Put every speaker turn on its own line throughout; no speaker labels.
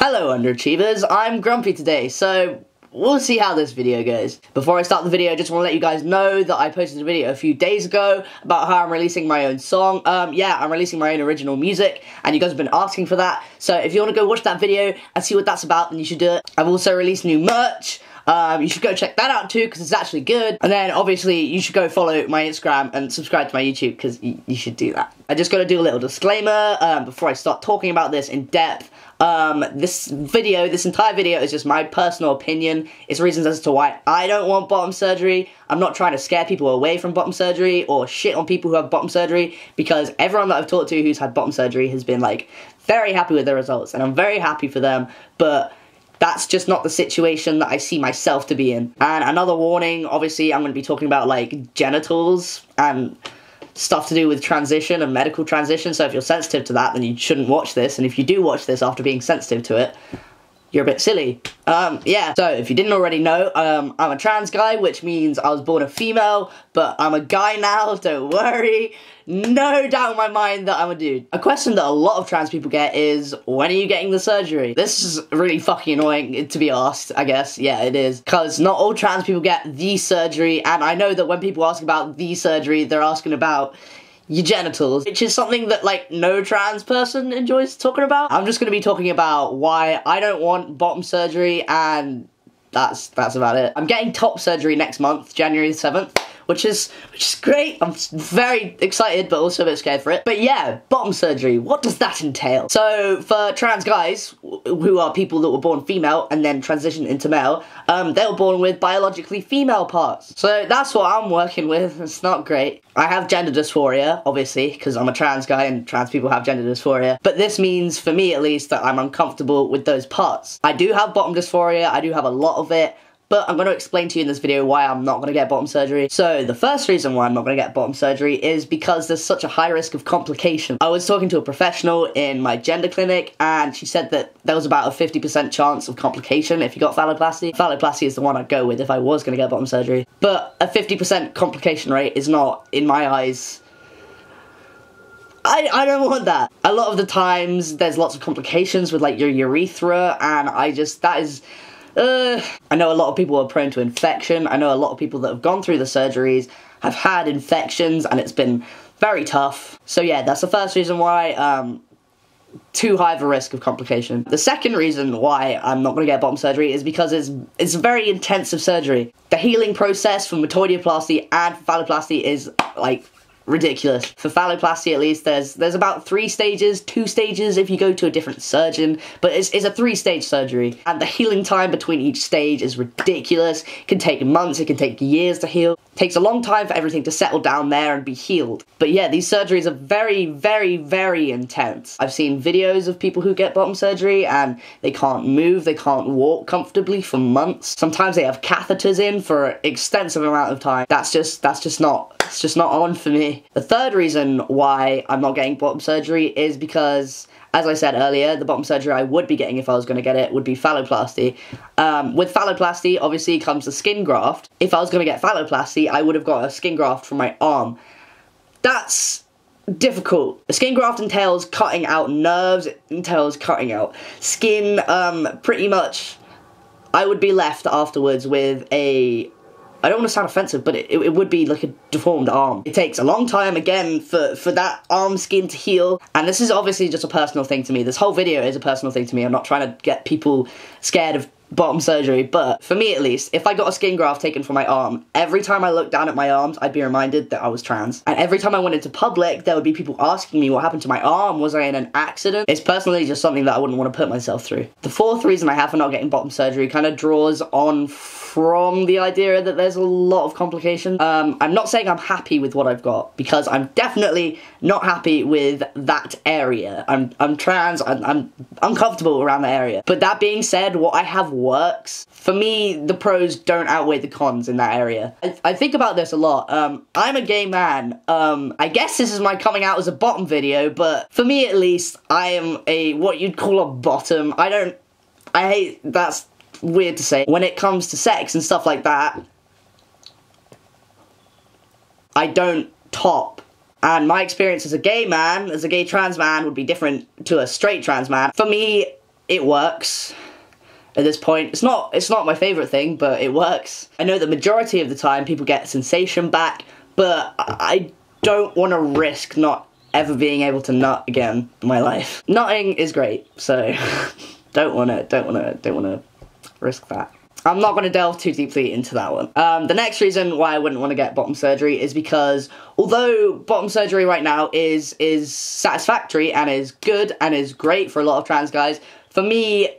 Hello underachievers, I'm Grumpy today, so we'll see how this video goes. Before I start the video, I just want to let you guys know that I posted a video a few days ago about how I'm releasing my own song. Um, yeah, I'm releasing my own original music, and you guys have been asking for that, so if you want to go watch that video and see what that's about, then you should do it. I've also released new merch, um, you should go check that out too because it's actually good. And then obviously you should go follow my Instagram and subscribe to my YouTube because you should do that. I just got to do a little disclaimer um, before I start talking about this in depth. Um, this video, this entire video is just my personal opinion. It's reasons as to why I don't want bottom surgery. I'm not trying to scare people away from bottom surgery or shit on people who have bottom surgery because everyone that I've talked to who's had bottom surgery has been like very happy with the results and I'm very happy for them. But that's just not the situation that I see myself to be in. And another warning, obviously, I'm going to be talking about like genitals and stuff to do with transition and medical transition. So if you're sensitive to that, then you shouldn't watch this. And if you do watch this after being sensitive to it, you're a bit silly. Um, yeah, so if you didn't already know, um, I'm a trans guy, which means I was born a female, but I'm a guy now, don't worry. No doubt in my mind that I'm a dude. A question that a lot of trans people get is, when are you getting the surgery? This is really fucking annoying to be asked, I guess. Yeah, it is. Because not all trans people get the surgery, and I know that when people ask about the surgery, they're asking about your genitals, which is something that like no trans person enjoys talking about. I'm just going to be talking about why I don't want bottom surgery and that's that's about it. I'm getting top surgery next month, January 7th which is which is great. I'm very excited, but also a bit scared for it. But yeah, bottom surgery. What does that entail? So for trans guys, who are people that were born female and then transitioned into male, um, they were born with biologically female parts. So that's what I'm working with. It's not great. I have gender dysphoria, obviously, because I'm a trans guy and trans people have gender dysphoria. But this means, for me at least, that I'm uncomfortable with those parts. I do have bottom dysphoria. I do have a lot of it but I'm going to explain to you in this video why I'm not going to get bottom surgery. So the first reason why I'm not going to get bottom surgery is because there's such a high risk of complication. I was talking to a professional in my gender clinic and she said that there was about a 50% chance of complication if you got phalloplasty. Phalloplasty is the one I'd go with if I was going to get bottom surgery. But a 50% complication rate is not, in my eyes, I, I don't want that. A lot of the times there's lots of complications with like your urethra and I just, that is uh, I know a lot of people are prone to infection. I know a lot of people that have gone through the surgeries have had infections and it's been very tough. So yeah, that's the first reason why um, too high of a risk of complication. The second reason why I'm not going to get bottom surgery is because it's it's very intensive surgery. The healing process for metoidioplasty and phalloplasty is like ridiculous. For phalloplasty, at least, there's there's about three stages, two stages if you go to a different surgeon, but it's, it's a three-stage surgery, and the healing time between each stage is ridiculous. It can take months, it can take years to heal. It takes a long time for everything to settle down there and be healed. But yeah, these surgeries are very, very, very intense. I've seen videos of people who get bottom surgery and they can't move, they can't walk comfortably for months. Sometimes they have catheters in for an extensive amount of time. That's just that's just not it's just not on for me. The third reason why I'm not getting bottom surgery is because as I said earlier, the bottom surgery I would be getting if I was going to get it would be phalloplasty. Um, with phalloplasty, obviously comes the skin graft. If I was going to get phalloplasty, I would have got a skin graft from my arm. That's difficult. A skin graft entails cutting out nerves, it entails cutting out skin, um, pretty much. I would be left afterwards with a I don't want to sound offensive, but it, it would be like a deformed arm. It takes a long time, again, for, for that arm skin to heal. And this is obviously just a personal thing to me. This whole video is a personal thing to me. I'm not trying to get people scared of bottom surgery, but for me at least, if I got a skin graft taken from my arm, every time I looked down at my arms, I'd be reminded that I was trans. And every time I went into public, there would be people asking me what happened to my arm, was I in an accident? It's personally just something that I wouldn't want to put myself through. The fourth reason I have for not getting bottom surgery kind of draws on from the idea that there's a lot of complication. Um, I'm not saying I'm happy with what I've got, because I'm definitely not happy with that area. I'm, I'm trans, I'm, I'm uncomfortable around that area. But that being said, what I have works. For me, the pros don't outweigh the cons in that area. I, I think about this a lot. Um, I'm a gay man. Um, I guess this is my coming out as a bottom video, but for me at least, I am a what you'd call a bottom. I don't. I hate that's weird to say. When it comes to sex and stuff like that, I don't top. And my experience as a gay man, as a gay trans man, would be different to a straight trans man. For me, it works at this point. It's not it's not my favorite thing, but it works. I know the majority of the time people get sensation back, but I don't want to risk not ever being able to nut again in my life. Nutting is great, so don't want to don't want to don't want to risk that. I'm not going to delve too deeply into that one. Um, the next reason why I wouldn't want to get bottom surgery is because although bottom surgery right now is is satisfactory and is good and is great for a lot of trans guys, for me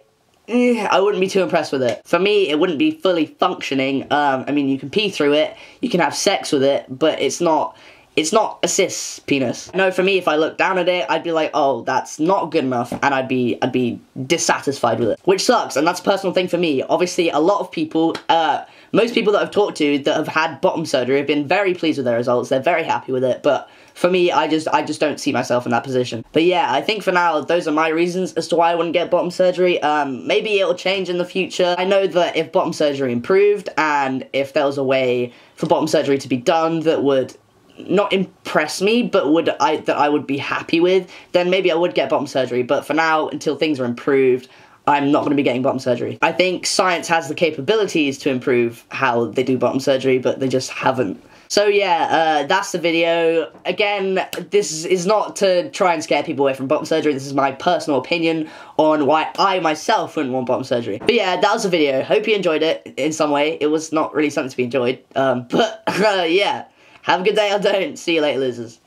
Eh, I wouldn't be too impressed with it. For me, it wouldn't be fully functioning. Um, I mean, you can pee through it, you can have sex with it, but it's not. It's not a cis penis. No, for me, if I look down at it, I'd be like, oh, that's not good enough, and I'd be, I'd be dissatisfied with it, which sucks, and that's a personal thing for me. Obviously, a lot of people, uh, most people that I've talked to that have had bottom surgery have been very pleased with their results. They're very happy with it, but for me, I just I just don't see myself in that position. But yeah, I think for now, those are my reasons as to why I wouldn't get bottom surgery. Um, maybe it'll change in the future. I know that if bottom surgery improved and if there was a way for bottom surgery to be done that would not impress me, but would I that I would be happy with, then maybe I would get bottom surgery. But for now, until things are improved, I'm not going to be getting bottom surgery. I think science has the capabilities to improve how they do bottom surgery, but they just haven't. So yeah, uh, that's the video. Again, this is not to try and scare people away from bottom surgery. This is my personal opinion on why I myself wouldn't want bottom surgery. But yeah, that was the video. Hope you enjoyed it in some way. It was not really something to be enjoyed. Um, but uh, yeah, have a good day or don't. See you later, losers.